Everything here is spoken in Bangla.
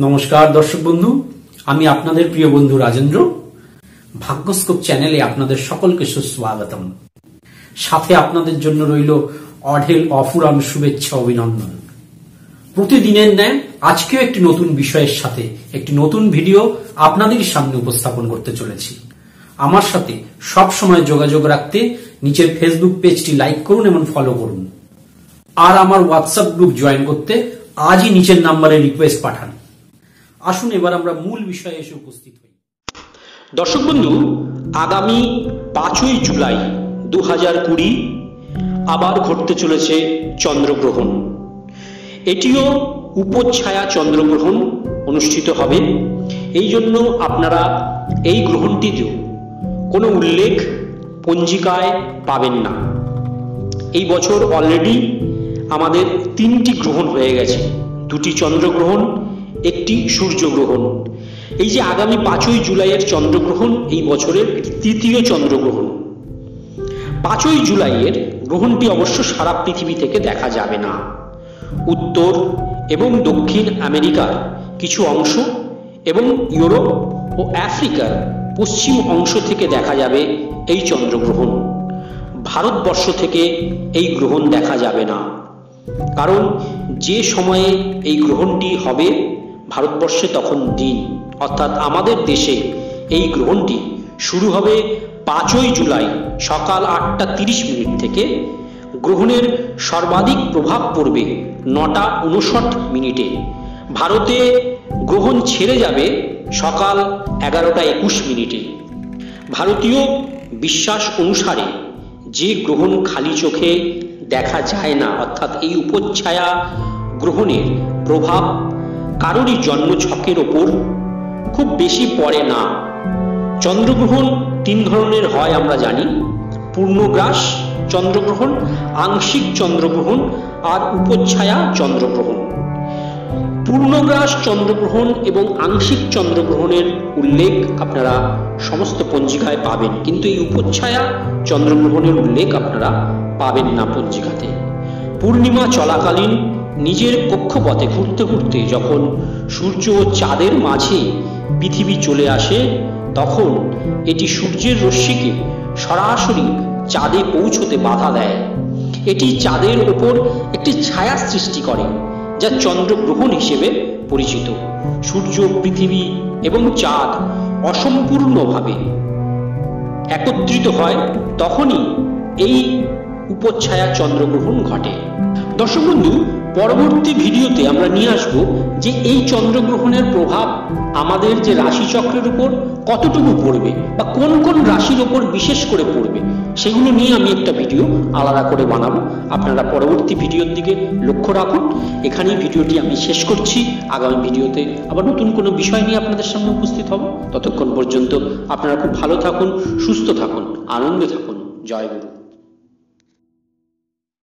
নমস্কার, দর্শক বন্ধু। আমি আপনাদের প্রিয় বন্ধু রাজেন্দ্র। ভাগ্যস্কোপ চ্যানেলে আপনাদের সকলকে সুস্বাগতম। সাথে আপনাদের জন্য রইল অঢেল অফুরান শুভেচ্ছা, অভিনন্দন। প্রতিদিনের ন্যায় আজকেও একটি নতুন বিষয়ের সাথে একটি নতুন ভিডিও আপনাদের সামনে উপস্থাপন করতে চলেছি। আমার সাথে সব সময় যোগাযোগ রাখতে নিচের ফেসবুক পেজটি লাইক করুন এবং ফলো করুন। আর আমার হোয়াটসঅ্যাপ গ্রুপ জয়েন করতে আজই নিচের নাম্বারে রিকোয়েস্ট পাঠান। আসুন এবার আমরা মূল বিষয়ে এসে উপস্থিত হই। দর্শক বন্ধু, আগামী পাঁচই জুলাই দু হাজার কুড়ি আবার ঘটতে চলেছে চন্দ্রগ্রহণ। এটিও উপচ্ছায়া চন্দ্রগ্রহণ অনুষ্ঠিত হবে। এই জন্য আপনারা এই গ্রহণটিতেও কোনো উল্লেখ, পঞ্জিকায় পাবেন না। এই বছর অলরেডি আমাদের তিনটি গ্রহণ হয়ে গেছে। দুটি চন্দ্রগ্রহণ একটি সূর্যগ্রহণ। এই যে আগামী পাঁচই জুলাইয়ের চন্দ্রগ্রহণ, এই বছরের তৃতীয় চন্দ্রগ্রহণ। পাঁচই জুলাইয়ের গ্রহণটি অবশ্য সারা পৃথিবী থেকে দেখা যাবে না। উত্তর এবং দক্ষিণ আমেরিকার কিছু অংশ এবং ইউরোপ ও আফ্রিকার পশ্চিম অংশ থেকে দেখা যাবে এই চন্দ্রগ্রহণ। ভারতবর্ষ থেকে এই গ্রহণ দেখা যাবে না। কারণ যে সময়ে এই গ্রহণটি হবে ভারতবর্ষে তখন দিন, অর্থাৎ আমাদের দেশে এই গ্রহণটি শুরু হবে পাঁচই জুলাই সকাল আটটা তিরিশ মিনিট থেকে। গ্রহণের সর্বাধিক প্রভাব পড়বে নটা উনষট মিনিটে। ভারতে গ্রহণ ছেড়ে যাবে সকাল এগারোটা একুশ মিনিটে। ভারতীয় বিশ্বাস অনুসারে যে গ্রহণ খালি চোখে দেখা যায় না, অর্থাৎ এই উপচ্ছায়া গ্রহণের প্রভাব কারোরই জন্মছকের ওপর খুব বেশি পড়ে না। চন্দ্রগ্রহণ তিন ধরনের হয় আমরা জানি। পূর্ণগ্রাস চন্দ্রগ্রহণ, আংশিক চন্দ্রগ্রহণ আর উপচ্ছায়া চন্দ্রগ্রহণ। পূর্ণগ্রাস চন্দ্রগ্রহণ এবং আংশিক চন্দ্রগ্রহণের উল্লেখ আপনারা সমস্ত পঞ্জিকায় পাবেন। কিন্তু এই উপচ্ছায়া চন্দ্রগ্রহণের উল্লেখ আপনারা পাবেন না পঞ্জিকাতে। পূর্ণিমা চলাকালীন নিজের কক্ষপথে ঘুরতে ঘুরতে যখন সূর্য ও চাঁদের মাঝে পৃথিবী চলে আসে, তখন এটি সূর্যের রশ্মিকে সরাসরি চাঁদে পৌঁছতে বাধা দেয়। এটি চাঁদের ওপর একটি ছায়া সৃষ্টি করে, যা চন্দ্রগ্রহণ হিসেবে পরিচিত। সূর্য, পৃথিবী এবং চাঁদ অসম্পূর্ণভাবে একত্রিত হয়, তখনই এই উপচ্ছায়া চন্দ্রগ্রহণ ঘটে। দর্শক বন্ধু পরবর্তী ভিডিওতে আমরা নিয়ে আসব যে এই চন্দ্রগ্রহণের প্রভাব আমাদের যে রাশিচক্রের উপর কতটুকু পড়বে বা কোন কোন রাশির ওপর বিশেষ করে পড়বে, সেগুলো নিয়ে আমি একটা ভিডিও আলাদা করে বানাবো। আপনারা পরবর্তী ভিডিওর দিকে লক্ষ্য রাখুন। এখানেই ভিডিওটি আমি শেষ করছি। আগামী ভিডিওতে আবার নতুন কোনো বিষয় নিয়ে আপনাদের সামনে উপস্থিত হব। ততক্ষণ পর্যন্ত আপনারা খুব ভালো থাকুন, সুস্থ থাকুন, আনন্দে থাকুন। জয় গুরু।